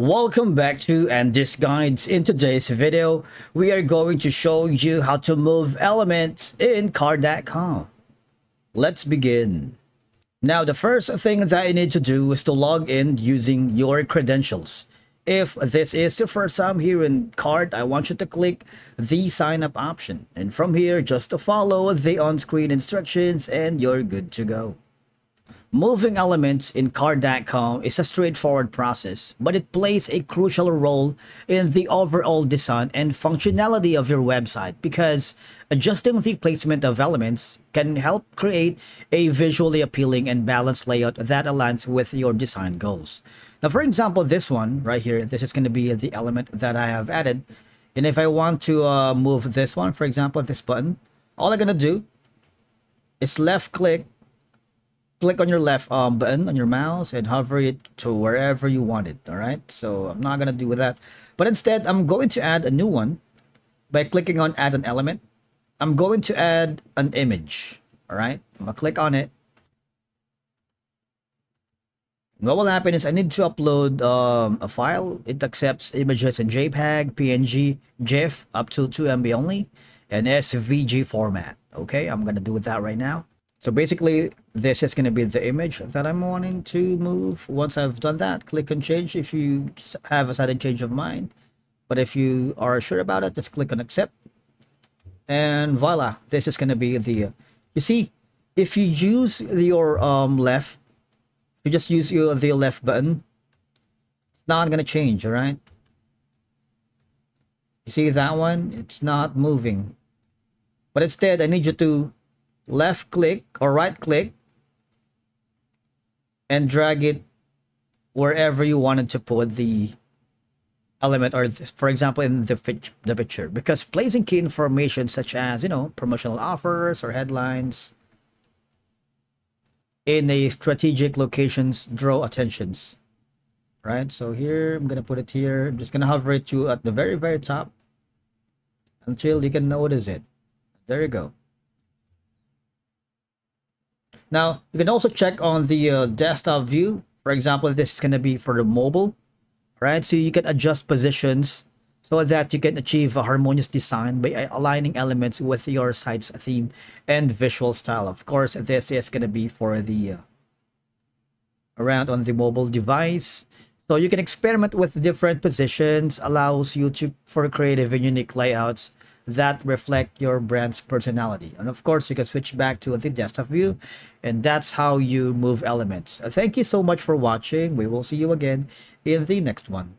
Welcome back to Andy's Guides. In today's video, we are going to show you how to move elements in Carrd.co. Let's begin. Now, the first thing that you need to do is to log in using your credentials. If this is your first time here in Card, I want you to click the sign up option. And from here, just to follow the on-screen instructions and you're good to go. Moving elements in Carrd.co is a straightforward process, but it plays a crucial role in the overall design and functionality of your website because adjusting the placement of elements can help create a visually appealing and balanced layout that aligns with your design goals. Now, for example, this one right here, this is going to be the element that I have added. And if I want to uh, move this one, for example, this button, all I'm going to do is left click click on your left um, button on your mouse and hover it to wherever you want it all right so i'm not gonna do with that. But instead i'm going to add a new one by clicking on add an element. I'm going to add an image all right i'm gonna click on it. What will happen is i need to upload um, a file. It accepts images in jpeg png gif up to 2 mb only and svg format okay? I'm gonna do with that right now. So basically, this is going to be the image that I'm wanting to move. Once I've done that, click on change if you have a sudden change of mind. But if you are sure about it, just click on accept. And voila, this is going to be the... You see, if you use your um, left, you just use your the left button, it's not going to change, all right? You see that one? It's not moving. But instead, I need you to left click or right click and drag it wherever you wanted to put the element or for example in the, the picture. Because placing key information such as you know promotional offers or headlines in a strategic locations draw attentions. Right? So here i'm gonna put it here. I'm just gonna hover it to at the very very top until you can notice it. There you go now, you can also check on the uh, desktop view. For example, this is going to be for the mobile, right? So you can adjust positions so that you can achieve a harmonious design by aligning elements with your site's theme and visual style. Of course, this is going to be for the uh, around on the mobile device. So you can experiment with different positions, allows you to for creative and unique layouts that reflect your brand's personality. And of course, you can switch back to the desktop view and that's how you move elements. Thank you so much for watching. We will see you again in the next one.